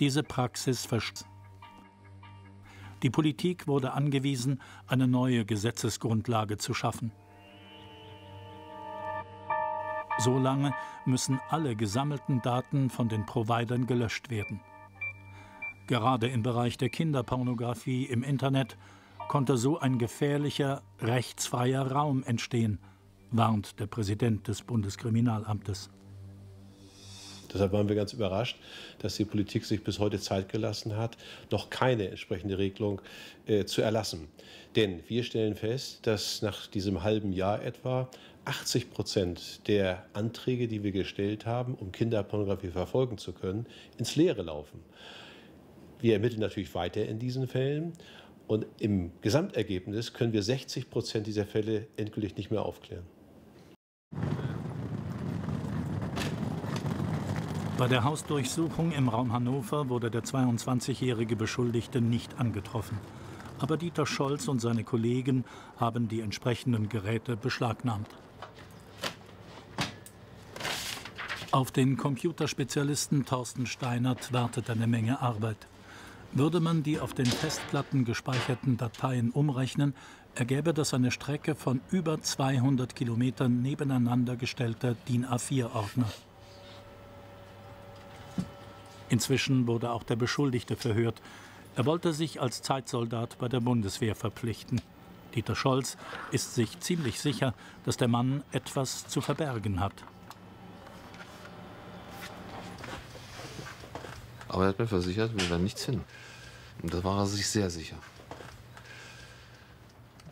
diese Praxis verstehen. Die Politik wurde angewiesen, eine neue Gesetzesgrundlage zu schaffen. Solange müssen alle gesammelten Daten von den Providern gelöscht werden. Gerade im Bereich der Kinderpornografie im Internet konnte so ein gefährlicher, rechtsfreier Raum entstehen, warnt der Präsident des Bundeskriminalamtes. Deshalb waren wir ganz überrascht, dass die Politik sich bis heute Zeit gelassen hat, noch keine entsprechende Regelung äh, zu erlassen. Denn wir stellen fest, dass nach diesem halben Jahr etwa 80 Prozent der Anträge, die wir gestellt haben, um Kinderpornografie verfolgen zu können, ins Leere laufen. Wir ermitteln natürlich weiter in diesen Fällen und im Gesamtergebnis können wir 60 Prozent dieser Fälle endgültig nicht mehr aufklären. Bei der Hausdurchsuchung im Raum Hannover wurde der 22-jährige Beschuldigte nicht angetroffen. Aber Dieter Scholz und seine Kollegen haben die entsprechenden Geräte beschlagnahmt. Auf den Computerspezialisten Thorsten Steinert wartet eine Menge Arbeit. Würde man die auf den Festplatten gespeicherten Dateien umrechnen, ergäbe das eine Strecke von über 200 Kilometern nebeneinander gestellter DIN A4-Ordner. Inzwischen wurde auch der Beschuldigte verhört. Er wollte sich als Zeitsoldat bei der Bundeswehr verpflichten. Dieter Scholz ist sich ziemlich sicher, dass der Mann etwas zu verbergen hat. Aber er hat mir versichert, wir werden nichts finden. Und da war er sich sehr sicher.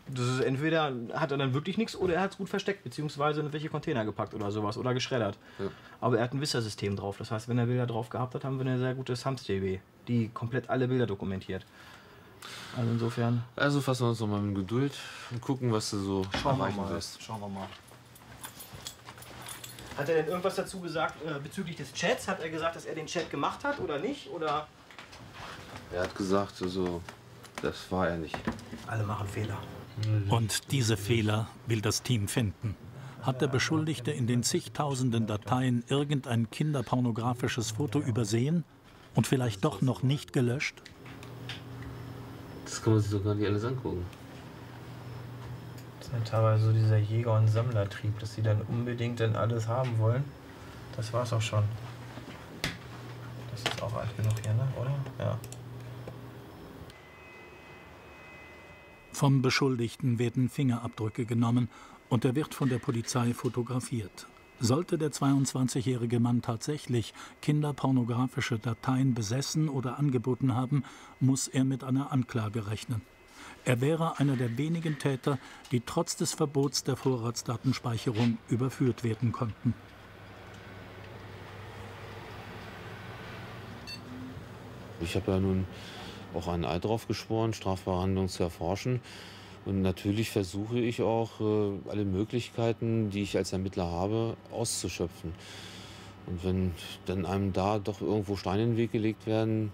Das ist entweder hat er dann wirklich nichts oder er hat es gut versteckt, beziehungsweise in welche Container gepackt oder sowas oder geschreddert. Ja. Aber er hat ein Wissersystem drauf. Das heißt, wenn er Bilder drauf gehabt hat, haben wir eine sehr gute SAMS-DB, die komplett alle Bilder dokumentiert. Also insofern. Also fassen wir uns nochmal mit Geduld und gucken, was du so Schauen wir mal. Wirst. Schauen wir mal. Hat er denn irgendwas dazu gesagt äh, bezüglich des Chats? Hat er gesagt, dass er den Chat gemacht hat oder nicht? Oder? Er hat gesagt, also, das war er nicht. Alle machen Fehler. Und diese Fehler will das Team finden. Hat der Beschuldigte in den zigtausenden Dateien irgendein kinderpornografisches Foto übersehen und vielleicht doch noch nicht gelöscht? Das kann man sich doch gar nicht alles angucken. Das ist ja teilweise so dieser Jäger- und Sammlertrieb, dass sie dann unbedingt dann alles haben wollen. Das war's auch schon. Das ist auch alt genug hier, ne? oder? Ja. Vom Beschuldigten werden Fingerabdrücke genommen und er wird von der Polizei fotografiert. Sollte der 22-jährige Mann tatsächlich kinderpornografische Dateien besessen oder angeboten haben, muss er mit einer Anklage rechnen. Er wäre einer der wenigen Täter, die trotz des Verbots der Vorratsdatenspeicherung überführt werden konnten. Ich habe ja nun auch einen Eid drauf geschworen, strafbare Handlungen zu erforschen. Und natürlich versuche ich auch, äh, alle Möglichkeiten, die ich als Ermittler habe, auszuschöpfen. Und wenn dann einem da doch irgendwo Steine in den Weg gelegt werden,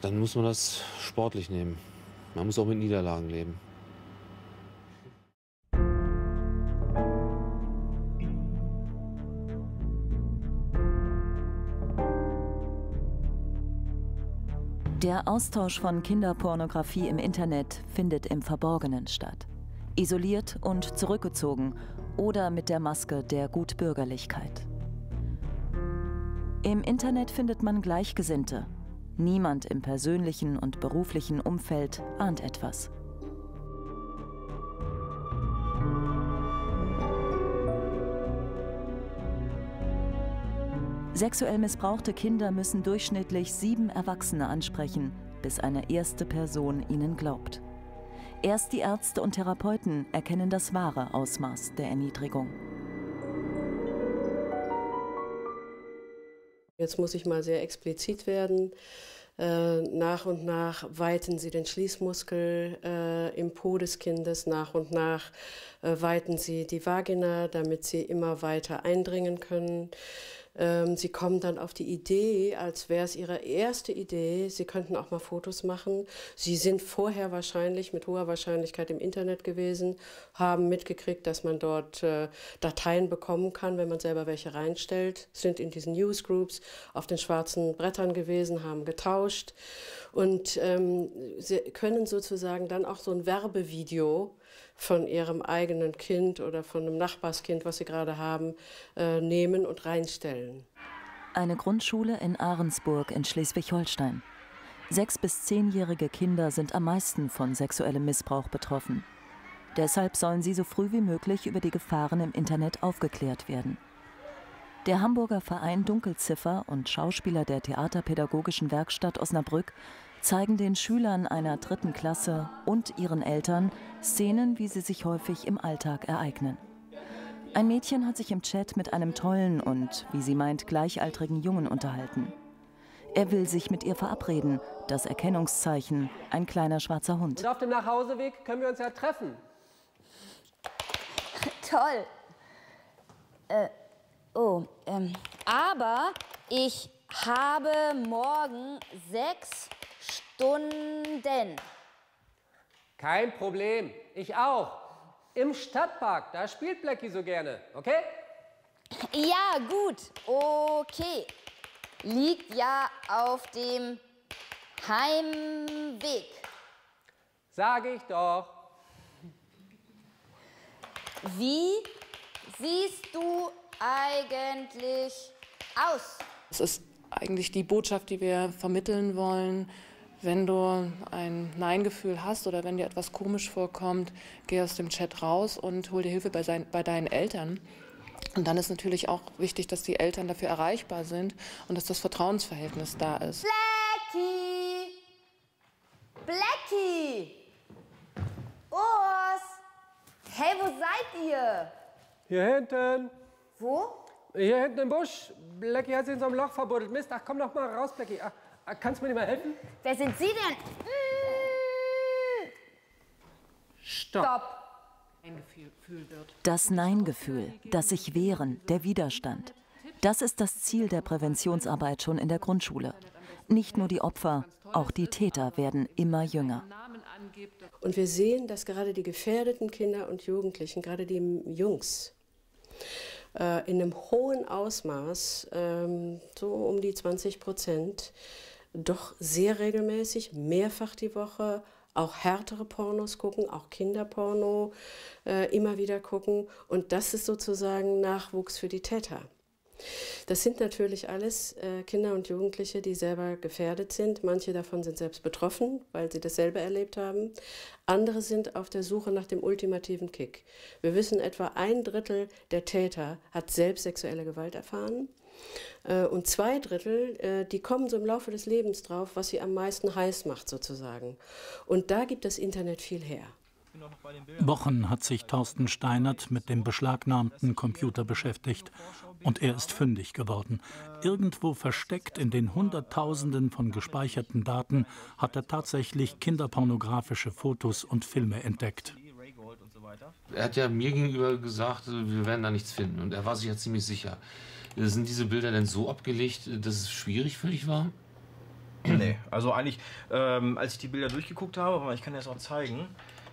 dann muss man das sportlich nehmen. Man muss auch mit Niederlagen leben. Der Austausch von Kinderpornografie im Internet findet im Verborgenen statt. Isoliert und zurückgezogen oder mit der Maske der Gutbürgerlichkeit. Im Internet findet man Gleichgesinnte. Niemand im persönlichen und beruflichen Umfeld ahnt etwas. Sexuell missbrauchte Kinder müssen durchschnittlich sieben Erwachsene ansprechen, bis eine erste Person ihnen glaubt. Erst die Ärzte und Therapeuten erkennen das wahre Ausmaß der Erniedrigung. Jetzt muss ich mal sehr explizit werden. Äh, nach und nach weiten sie den Schließmuskel äh, im Po des Kindes, nach und nach äh, weiten sie die Vagina, damit sie immer weiter eindringen können. Ähm, sie kommen dann auf die Idee, als wäre es ihre erste Idee, sie könnten auch mal Fotos machen. Sie sind vorher wahrscheinlich mit hoher Wahrscheinlichkeit im Internet gewesen, haben mitgekriegt, dass man dort äh, Dateien bekommen kann, wenn man selber welche reinstellt, sind in diesen Newsgroups auf den schwarzen Brettern gewesen, haben getauscht und ähm, sie können sozusagen dann auch so ein Werbevideo von ihrem eigenen Kind oder von einem Nachbarskind, was sie gerade haben, äh, nehmen und reinstellen. Eine Grundschule in Ahrensburg in Schleswig-Holstein. Sechs- bis zehnjährige Kinder sind am meisten von sexuellem Missbrauch betroffen. Deshalb sollen sie so früh wie möglich über die Gefahren im Internet aufgeklärt werden. Der Hamburger Verein Dunkelziffer und Schauspieler der Theaterpädagogischen Werkstatt Osnabrück zeigen den Schülern einer dritten Klasse und ihren Eltern Szenen, wie sie sich häufig im Alltag ereignen. Ein Mädchen hat sich im Chat mit einem tollen und, wie sie meint, gleichaltrigen Jungen unterhalten. Er will sich mit ihr verabreden. Das Erkennungszeichen, ein kleiner schwarzer Hund. Und auf dem Nachhauseweg können wir uns ja treffen. Toll. Äh, oh, ähm, aber ich habe morgen sechs Stunden. Kein Problem, ich auch. Im Stadtpark, da spielt Blackie so gerne, okay? Ja, gut, okay. Liegt ja auf dem Heimweg. Sag ich doch. Wie siehst du eigentlich aus? Es ist eigentlich die Botschaft, die wir vermitteln wollen. Wenn du ein Nein-Gefühl hast oder wenn dir etwas komisch vorkommt, geh aus dem Chat raus und hol dir Hilfe bei, sein, bei deinen Eltern. Und dann ist natürlich auch wichtig, dass die Eltern dafür erreichbar sind und dass das Vertrauensverhältnis da ist. Blackie! Blackie! Urs! Hey, wo seid ihr? Hier hinten. Wo? Hier hinten im Busch. Blackie hat sich in so einem Loch verbuddelt. Mist, ach komm doch mal raus, Blackie. Ach, ach, kannst du mir mal helfen? Wer sind Sie denn? Stopp. Stopp. Das Nein-Gefühl, das sich wehren, der Widerstand. Das ist das Ziel der Präventionsarbeit schon in der Grundschule. Nicht nur die Opfer, auch die Täter werden immer jünger. Und wir sehen, dass gerade die gefährdeten Kinder und Jugendlichen, gerade die Jungs, äh, in einem hohen Ausmaß, ähm, so um die 20 Prozent, doch sehr regelmäßig, mehrfach die Woche, auch härtere Pornos gucken, auch Kinderporno äh, immer wieder gucken. Und das ist sozusagen Nachwuchs für die Täter. Das sind natürlich alles äh, Kinder und Jugendliche, die selber gefährdet sind. Manche davon sind selbst betroffen, weil sie dasselbe erlebt haben. Andere sind auf der Suche nach dem ultimativen Kick. Wir wissen, etwa ein Drittel der Täter hat selbst sexuelle Gewalt erfahren. Äh, und zwei Drittel, äh, die kommen so im Laufe des Lebens drauf, was sie am meisten heiß macht sozusagen. Und da gibt das Internet viel her. Wochen hat sich Thorsten Steinert mit dem beschlagnahmten Computer beschäftigt. Und er ist fündig geworden. Irgendwo versteckt in den Hunderttausenden von gespeicherten Daten hat er tatsächlich kinderpornografische Fotos und Filme entdeckt. Er hat ja mir gegenüber gesagt, wir werden da nichts finden. Und er war sich ja ziemlich sicher. Sind diese Bilder denn so abgelegt, dass es schwierig für dich war? Nee, also eigentlich, ähm, als ich die Bilder durchgeguckt habe, aber ich kann das auch zeigen,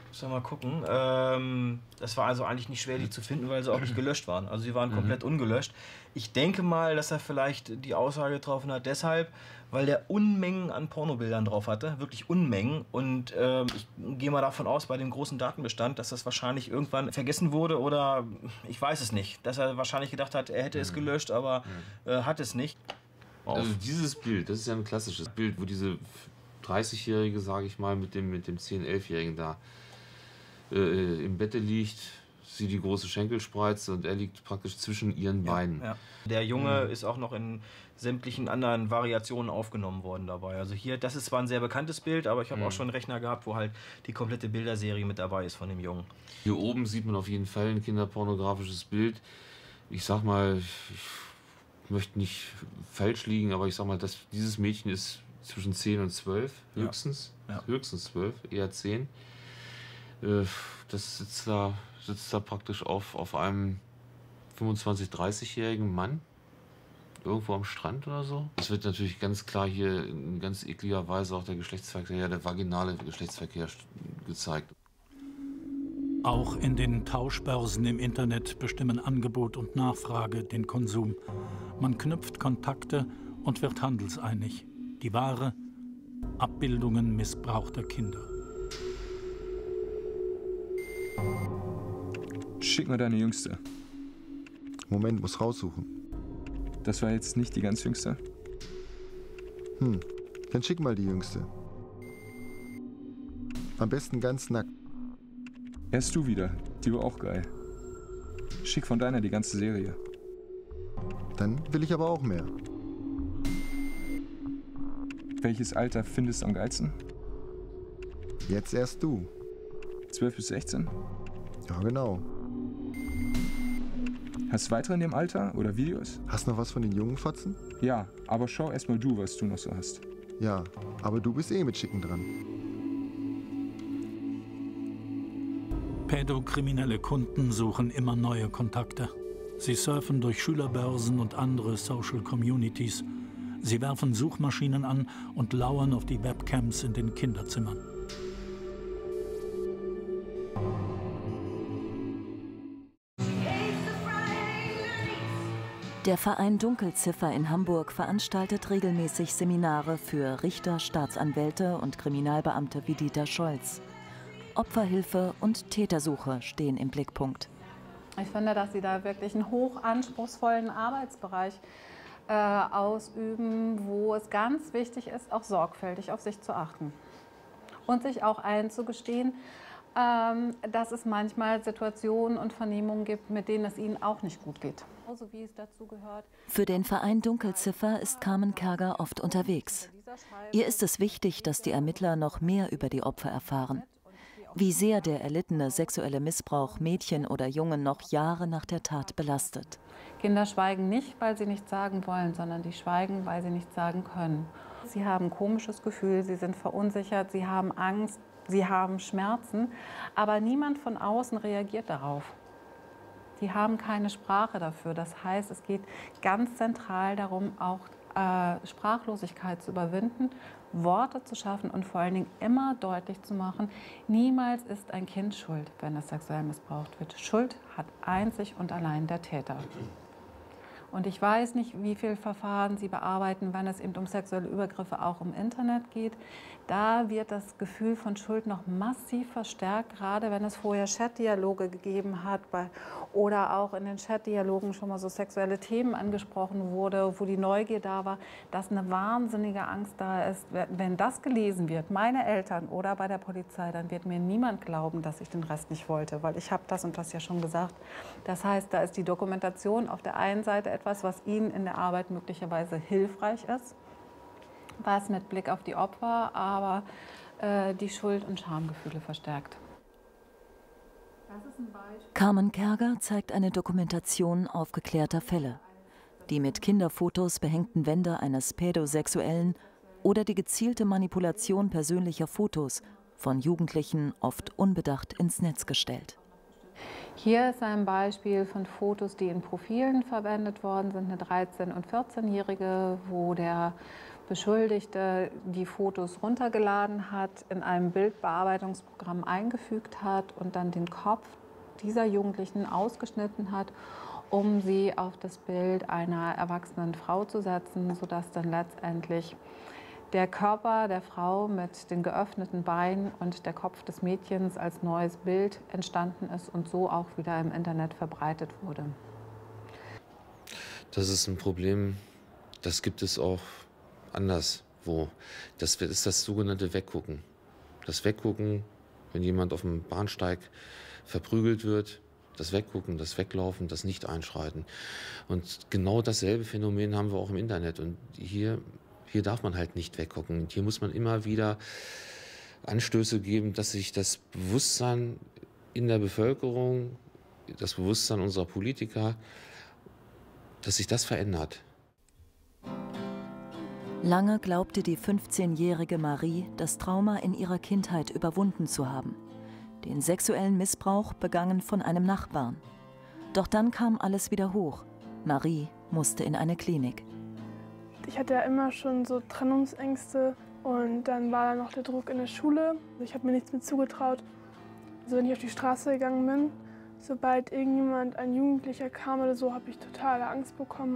muss mal gucken. Ähm, das war also eigentlich nicht schwer, die zu finden, weil sie auch nicht gelöscht waren. Also sie waren komplett ungelöscht. Ich denke mal, dass er vielleicht die Aussage getroffen hat, deshalb, weil der Unmengen an Pornobildern drauf hatte, wirklich Unmengen. Und ähm, ich gehe mal davon aus, bei dem großen Datenbestand, dass das wahrscheinlich irgendwann vergessen wurde oder ich weiß es nicht. Dass er wahrscheinlich gedacht hat, er hätte es gelöscht, aber äh, hat es nicht. Also dieses Bild, das ist ja ein klassisches Bild, wo diese 30-Jährige, sage ich mal, mit dem, mit dem 10-, 11-Jährigen da äh, im Bette liegt, sie die große Schenkelspreize und er liegt praktisch zwischen ihren Beinen. Ja. Der Junge ist auch noch in sämtlichen anderen Variationen aufgenommen worden dabei. Also hier, das ist zwar ein sehr bekanntes Bild, aber ich habe auch schon einen Rechner gehabt, wo halt die komplette Bilderserie mit dabei ist von dem Jungen. Hier oben sieht man auf jeden Fall ein kinderpornografisches Bild. Ich sag mal, ich möchte nicht falsch liegen, aber ich sag mal, dass dieses Mädchen ist zwischen 10 und 12, höchstens. Ja. Höchstens 12, eher 10. Äh, Das sitzt da, sitzt da praktisch auf, auf einem 25-, 30-jährigen Mann. irgendwo am Strand oder so. Es wird natürlich ganz klar hier in ganz ekliger Weise auch der Geschlechtsverkehr, der vaginale Geschlechtsverkehr gezeigt. Auch in den Tauschbörsen im Internet bestimmen Angebot und Nachfrage den Konsum. Man knüpft Kontakte und wird handelseinig. Die Ware Abbildungen missbrauchter Kinder. Schick mal deine Jüngste. Moment, muss raussuchen. Das war jetzt nicht die ganz Jüngste? Hm, dann schick mal die Jüngste. Am besten ganz nackt. Erst du wieder. Die war auch geil. Schick von deiner die ganze Serie. Dann will ich aber auch mehr. Welches Alter findest du am geilsten? Jetzt erst du. 12 bis 16? Ja, genau. Hast du weitere in dem Alter oder Videos? Hast noch was von den jungen Fotzen? Ja, aber schau erst mal du, was du noch so hast. Ja, aber du bist eh mit Schicken dran. Pädokriminelle Kunden suchen immer neue Kontakte. Sie surfen durch Schülerbörsen und andere Social Communities. Sie werfen Suchmaschinen an und lauern auf die Webcams in den Kinderzimmern. Der Verein Dunkelziffer in Hamburg veranstaltet regelmäßig Seminare für Richter, Staatsanwälte und Kriminalbeamte wie Dieter Scholz. Opferhilfe und Tätersuche stehen im Blickpunkt. Ich finde, dass Sie da wirklich einen hochanspruchsvollen Arbeitsbereich äh, ausüben, wo es ganz wichtig ist, auch sorgfältig auf sich zu achten und sich auch einzugestehen, dass es manchmal Situationen und Vernehmungen gibt, mit denen es ihnen auch nicht gut geht. So wie es dazu gehört. Für den Verein Dunkelziffer ist Carmen Kerger oft unterwegs. Ihr ist es wichtig, dass die Ermittler noch mehr über die Opfer erfahren. Wie sehr der erlittene sexuelle Missbrauch Mädchen oder Jungen noch Jahre nach der Tat belastet. Kinder schweigen nicht, weil sie nichts sagen wollen, sondern die schweigen, weil sie nichts sagen können. Sie haben ein komisches Gefühl, sie sind verunsichert, sie haben Angst, sie haben Schmerzen, aber niemand von außen reagiert darauf. Die haben keine Sprache dafür. Das heißt, es geht ganz zentral darum, auch äh, Sprachlosigkeit zu überwinden, Worte zu schaffen und vor allen Dingen immer deutlich zu machen, niemals ist ein Kind schuld, wenn es sexuell missbraucht wird. Schuld hat einzig und allein der Täter. Und ich weiß nicht, wie viele Verfahren Sie bearbeiten, wenn es eben um sexuelle Übergriffe auch im Internet geht. Da wird das Gefühl von Schuld noch massiv verstärkt, gerade wenn es vorher Chatdialoge gegeben hat bei, oder auch in den Chatdialogen schon mal so sexuelle Themen angesprochen wurde, wo die Neugier da war, dass eine wahnsinnige Angst da ist. Wenn das gelesen wird, meine Eltern oder bei der Polizei, dann wird mir niemand glauben, dass ich den Rest nicht wollte, weil ich habe das und das ja schon gesagt. Das heißt, da ist die Dokumentation auf der einen Seite etwas, was Ihnen in der Arbeit möglicherweise hilfreich ist, was mit Blick auf die Opfer aber äh, die Schuld- und Schamgefühle verstärkt. Carmen Kerger zeigt eine Dokumentation aufgeklärter Fälle. Die mit Kinderfotos behängten Wände eines Pädosexuellen oder die gezielte Manipulation persönlicher Fotos von Jugendlichen oft unbedacht ins Netz gestellt. Hier ist ein Beispiel von Fotos, die in Profilen verwendet worden sind, eine 13- und 14-Jährige, wo der Beschuldigte die Fotos runtergeladen hat, in einem Bildbearbeitungsprogramm eingefügt hat und dann den Kopf dieser Jugendlichen ausgeschnitten hat, um sie auf das Bild einer erwachsenen Frau zu setzen, sodass dann letztendlich der Körper der Frau mit den geöffneten Beinen und der Kopf des Mädchens als neues Bild entstanden ist und so auch wieder im Internet verbreitet wurde. Das ist ein Problem, das gibt es auch anderswo. Das ist das sogenannte Weggucken. Das Weggucken, wenn jemand auf dem Bahnsteig verprügelt wird, das Weggucken, das Weglaufen, das Nicht-Einschreiten. Und genau dasselbe Phänomen haben wir auch im Internet. Und hier hier darf man halt nicht weggucken. Hier muss man immer wieder Anstöße geben, dass sich das Bewusstsein in der Bevölkerung, das Bewusstsein unserer Politiker, dass sich das verändert. Lange glaubte die 15-jährige Marie, das Trauma in ihrer Kindheit überwunden zu haben. Den sexuellen Missbrauch begangen von einem Nachbarn. Doch dann kam alles wieder hoch. Marie musste in eine Klinik. Ich hatte ja immer schon so Trennungsängste und dann war da noch der Druck in der Schule. Ich habe mir nichts mehr zugetraut. Also wenn ich auf die Straße gegangen bin, sobald irgendjemand, ein Jugendlicher kam oder so, habe ich totale Angst bekommen.